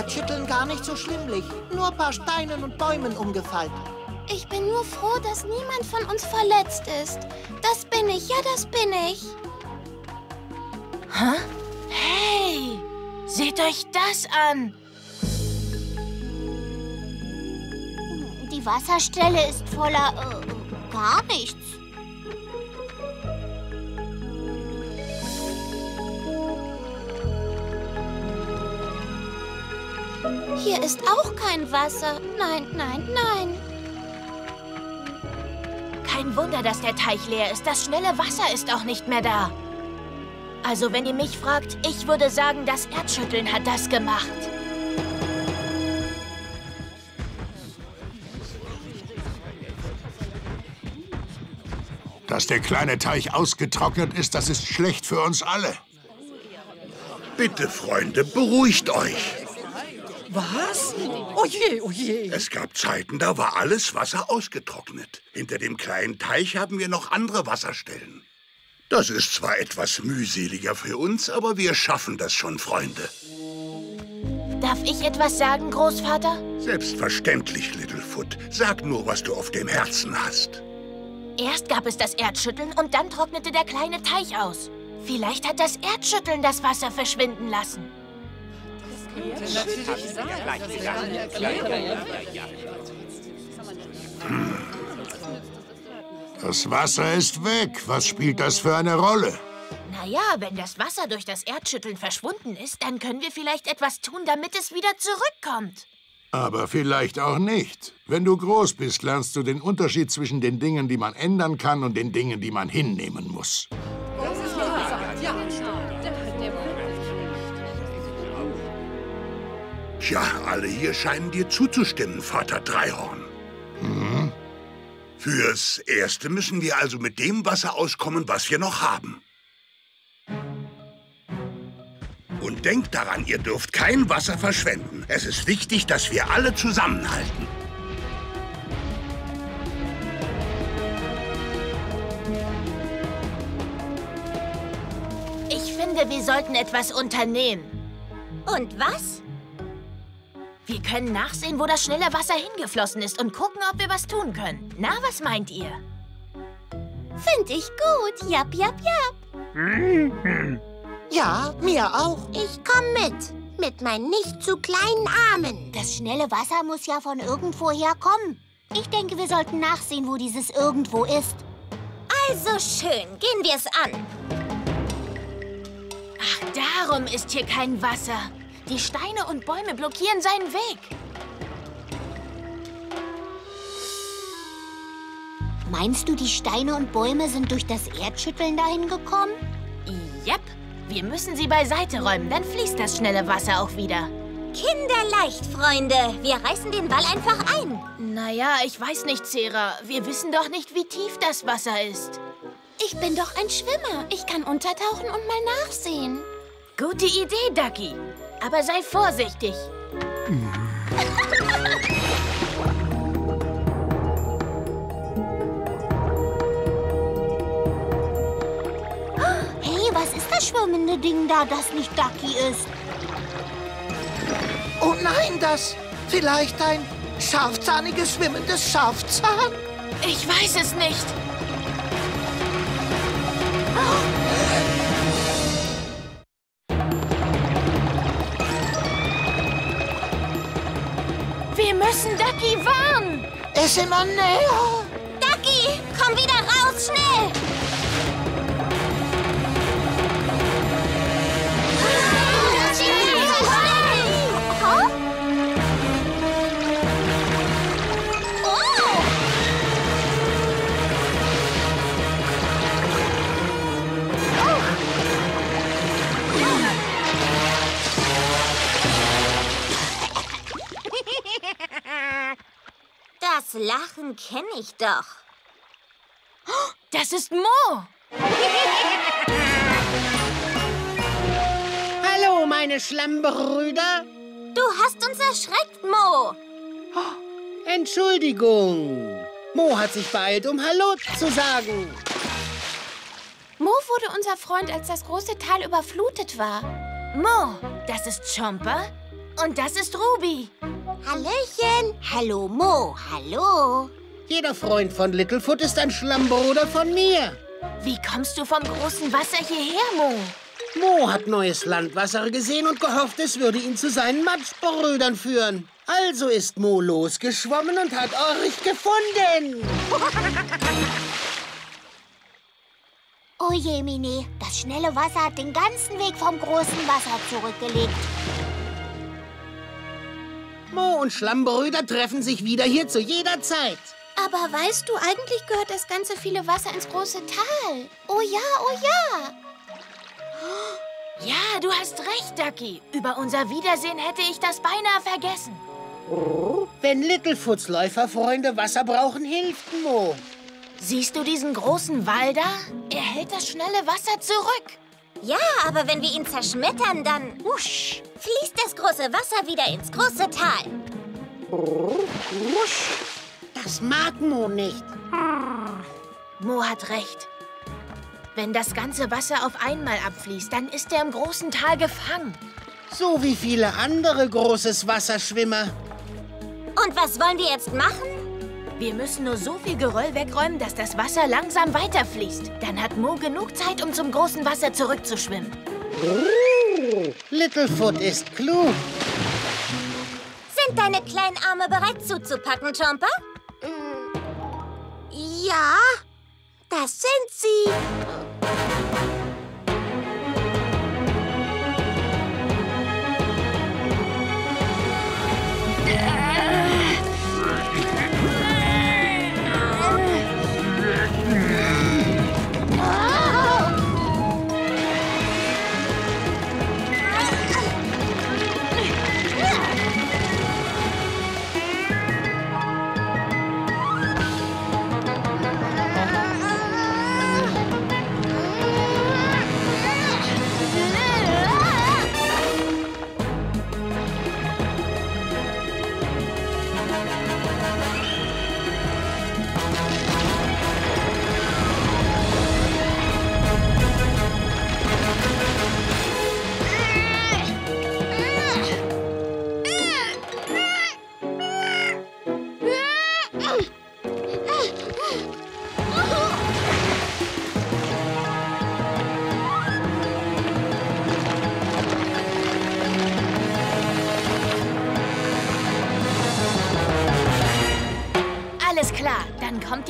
Erdschütteln gar nicht so schlimmlich. Nur ein paar Steinen und Bäumen umgefallen. Ich bin nur froh, dass niemand von uns verletzt ist. Das bin ich, ja, das bin ich. Hä? Hey, seht euch das an. Die Wasserstelle ist voller äh, gar nichts. Hier ist auch kein Wasser. Nein, nein, nein. Kein Wunder, dass der Teich leer ist. Das schnelle Wasser ist auch nicht mehr da. Also, wenn ihr mich fragt, ich würde sagen, das Erdschütteln hat das gemacht. Dass der kleine Teich ausgetrocknet ist, das ist schlecht für uns alle. Bitte, Freunde, beruhigt euch. Was? Oje, oje. Es gab Zeiten, da war alles Wasser ausgetrocknet. Hinter dem kleinen Teich haben wir noch andere Wasserstellen. Das ist zwar etwas mühseliger für uns, aber wir schaffen das schon, Freunde. Darf ich etwas sagen, Großvater? Selbstverständlich, Littlefoot. Sag nur, was du auf dem Herzen hast. Erst gab es das Erdschütteln und dann trocknete der kleine Teich aus. Vielleicht hat das Erdschütteln das Wasser verschwinden lassen. Das Wasser ist weg. Was spielt das für eine Rolle? Naja, wenn das Wasser durch das Erdschütteln verschwunden ist, dann können wir vielleicht etwas tun, damit es wieder zurückkommt. Aber vielleicht auch nicht. Wenn du groß bist, lernst du den Unterschied zwischen den Dingen, die man ändern kann und den Dingen, die man hinnehmen muss. Tja, alle hier scheinen dir zuzustimmen, Vater Dreihorn. Mhm. Fürs Erste müssen wir also mit dem Wasser auskommen, was wir noch haben. Und denkt daran, ihr dürft kein Wasser verschwenden. Es ist wichtig, dass wir alle zusammenhalten. Ich finde, wir sollten etwas unternehmen. Und was? Wir können nachsehen, wo das schnelle Wasser hingeflossen ist und gucken, ob wir was tun können. Na, was meint ihr? Find ich gut. Jap, jap, jap. Ja, mir auch. Ich komm mit. Mit meinen nicht zu kleinen Armen. Das schnelle Wasser muss ja von irgendwoher kommen. Ich denke, wir sollten nachsehen, wo dieses Irgendwo ist. Also schön. Gehen wir es an. Ach, darum ist hier kein Wasser. Die Steine und Bäume blockieren seinen Weg. Meinst du, die Steine und Bäume sind durch das Erdschütteln dahin gekommen? Yep. Wir müssen sie beiseite räumen, dann fließt das schnelle Wasser auch wieder. Kinderleicht, Freunde. Wir reißen den Wall einfach ein. Naja, ich weiß nicht, Sarah. Wir wissen doch nicht, wie tief das Wasser ist. Ich bin doch ein Schwimmer. Ich kann untertauchen und mal nachsehen. Gute Idee, Ducky. Aber sei vorsichtig. Hey, was ist das schwimmende Ding da, das nicht Ducky ist? Oh nein, das vielleicht ein scharfzahniges, schwimmendes Schafzahn? Ich weiß es nicht. Wir müssen Ducky warnen. Es immer näher. Kenne ich doch. Das ist Mo. Hallo, meine Schlammbrüder. Du hast uns erschreckt, Mo. Entschuldigung. Mo hat sich beeilt, um Hallo zu sagen. Mo wurde unser Freund, als das große Tal überflutet war. Mo, das ist Chomper. Und das ist Ruby. Hallöchen. Hallo, Mo. Hallo. Jeder Freund von Littlefoot ist ein Schlammbruder von mir. Wie kommst du vom großen Wasser hierher, Mo? Mo hat neues Landwasser gesehen und gehofft, es würde ihn zu seinen Matschbrüdern führen. Also ist Mo losgeschwommen und hat euch gefunden. Oh je, Mini. Das schnelle Wasser hat den ganzen Weg vom großen Wasser zurückgelegt. Mo und Schlammbrüder treffen sich wieder hier zu jeder Zeit. Aber weißt du, eigentlich gehört das ganze viele Wasser ins große Tal. Oh ja, oh ja. Ja, du hast recht, Ducky. Über unser Wiedersehen hätte ich das beinahe vergessen. Wenn Littlefoots Läuferfreunde Wasser brauchen, hilft Mo. Siehst du diesen großen Wall da? Er hält das schnelle Wasser zurück. Ja, aber wenn wir ihn zerschmettern, dann wusch, fließt das große Wasser wieder ins große Tal. Das mag Mo nicht. Mo hat recht. Wenn das ganze Wasser auf einmal abfließt, dann ist er im großen Tal gefangen. So wie viele andere großes Wasserschwimmer. Und was wollen wir jetzt machen? Wir müssen nur so viel Geröll wegräumen, dass das Wasser langsam weiterfließt. Dann hat Mo genug Zeit, um zum großen Wasser zurückzuschwimmen. Littlefoot ist klug. Sind deine kleinen Arme bereit zuzupacken, Chomper? Das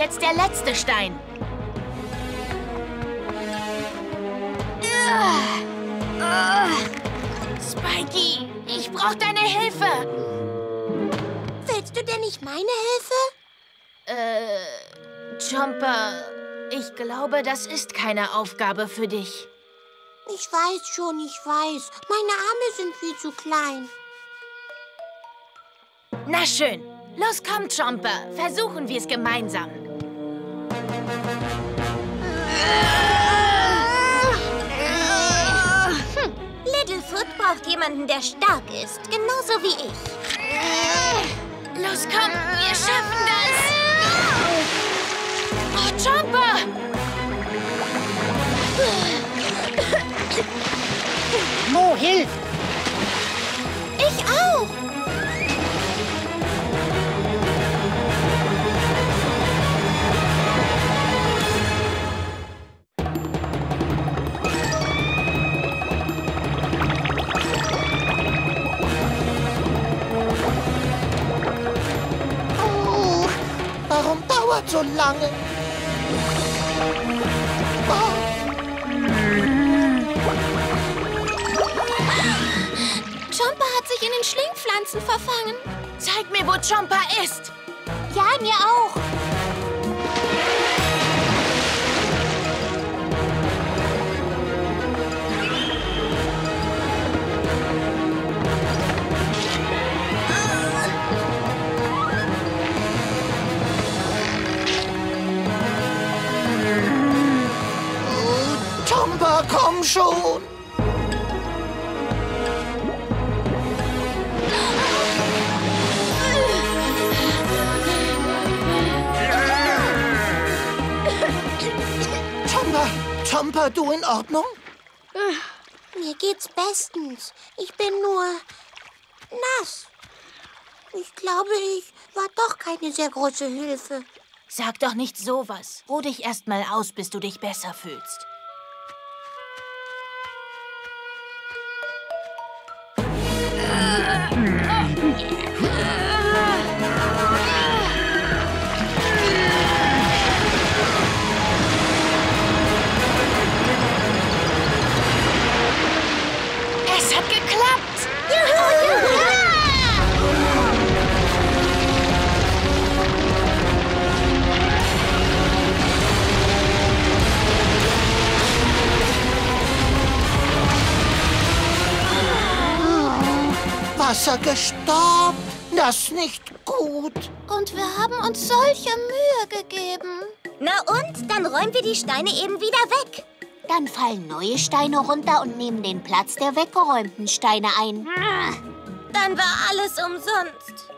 jetzt der letzte Stein. Spikey, ich brauche deine Hilfe. Willst du denn nicht meine Hilfe? Äh, Chomper, ich glaube, das ist keine Aufgabe für dich. Ich weiß schon, ich weiß. Meine Arme sind viel zu klein. Na schön. Los, komm, Chomper. Versuchen wir es gemeinsam. Hm. Littlefoot braucht jemanden, der stark ist. Genauso wie ich. Los, komm. Wir schaffen das. Oh, Chomper. Mo hilft. Ich auch. So lange? Oh, Chomper hat sich in den Schlingpflanzen verfangen. Zeig mir, wo Chomper ist. Ja, mir auch. Tomba, du in Ordnung? Mir geht's bestens. Ich bin nur nass. Ich glaube, ich war doch keine sehr große Hilfe. Sag doch nicht sowas. Ruh dich erst mal aus, bis du dich besser fühlst. Es gestorben. Das ist nicht gut. Und wir haben uns solche Mühe gegeben. Na und? Dann räumen wir die Steine eben wieder weg. Dann fallen neue Steine runter und nehmen den Platz der weggeräumten Steine ein. Dann war alles umsonst.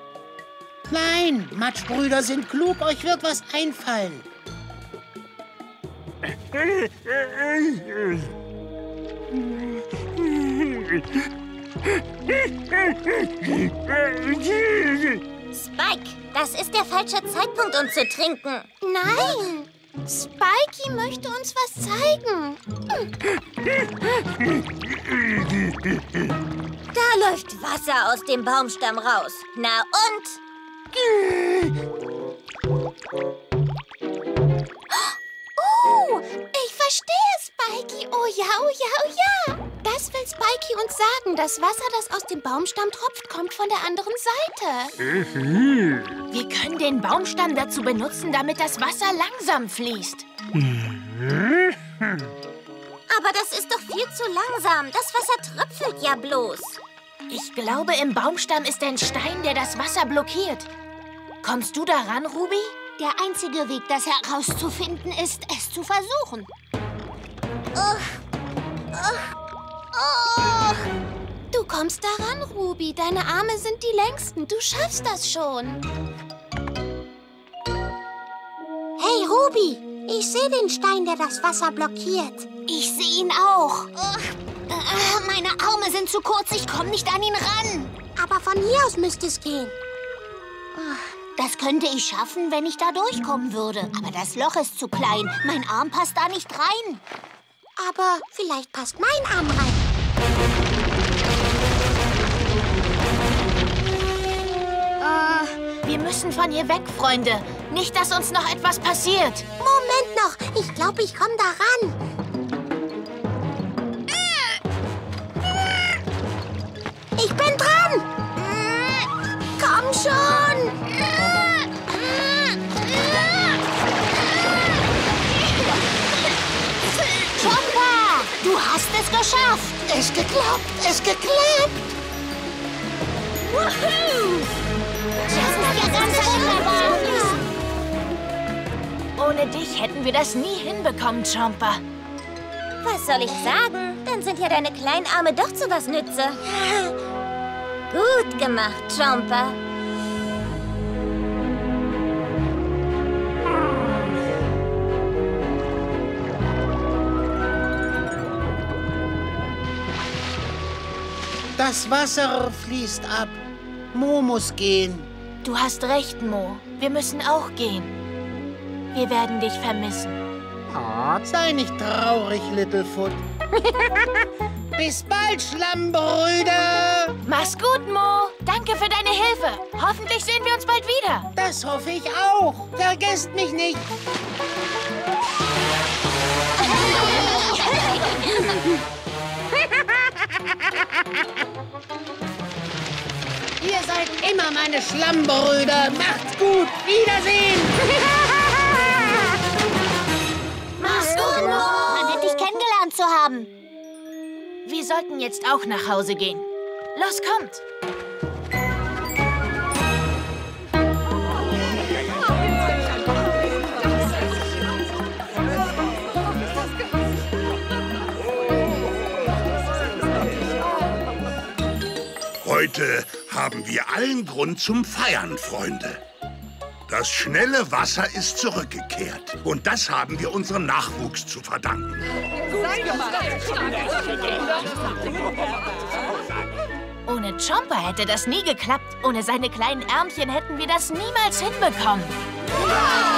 Nein, Matschbrüder sind klug, euch wird was einfallen. Spike, das ist der falsche Zeitpunkt, um zu trinken. Nein, Spikey möchte uns was zeigen. Da läuft Wasser aus dem Baumstamm raus. Na und? Oh, ich verstehe, Spikey. Oh ja, oh ja, oh ja. Das will Spikey uns sagen. Das Wasser, das aus dem Baumstamm tropft, kommt von der anderen Seite. Wir können den Baumstamm dazu benutzen, damit das Wasser langsam fließt. Aber das ist doch viel zu langsam. Das Wasser tröpfelt ja bloß. Ich glaube, im Baumstamm ist ein Stein, der das Wasser blockiert. Kommst du daran, Ruby? Der einzige Weg, das herauszufinden, ist, es zu versuchen. Du kommst daran, Ruby. Deine Arme sind die längsten. Du schaffst das schon. Hey, Ruby. Ich sehe den Stein, der das Wasser blockiert. Ich sehe ihn auch. Äh, Meine Arme sind zu kurz. Ich komme nicht an ihn ran. Aber von hier aus müsste es gehen. Das könnte ich schaffen, wenn ich da durchkommen würde. Aber das Loch ist zu klein. Mein Arm passt da nicht rein. Aber vielleicht passt mein Arm rein. Wir müssen von ihr weg, Freunde. Nicht, dass uns noch etwas passiert. Moment noch. Ich glaube, ich komme da ran. Ich bin dran. Komm schon. Geschafft. Es geklappt, es geklappt. Das ist ja ganz wunderbar. Ohne dich hätten wir das nie hinbekommen, Chomper. Was soll ich sagen? Dann sind ja deine kleinen Arme doch zu was Nütze. Gut gemacht, Chomper. Das Wasser fließt ab. Mo muss gehen. Du hast recht, Mo. Wir müssen auch gehen. Wir werden dich vermissen. Sei nicht traurig, Littlefoot. Bis bald, Schlammbrüder. Mach's gut, Mo. Danke für deine Hilfe. Hoffentlich sehen wir uns bald wieder. Das hoffe ich auch. Vergesst mich nicht. Meine Schlammbrüder. Macht's gut. Wiedersehen. Mach's gut. Man nett, dich kennengelernt zu haben. Wir sollten jetzt auch nach Hause gehen. Los, kommt. Heute haben wir allen Grund zum Feiern, Freunde. Das schnelle Wasser ist zurückgekehrt. Und das haben wir unserem Nachwuchs zu verdanken. Ohne Chomper hätte das nie geklappt. Ohne seine kleinen Ärmchen hätten wir das niemals hinbekommen. Kleinen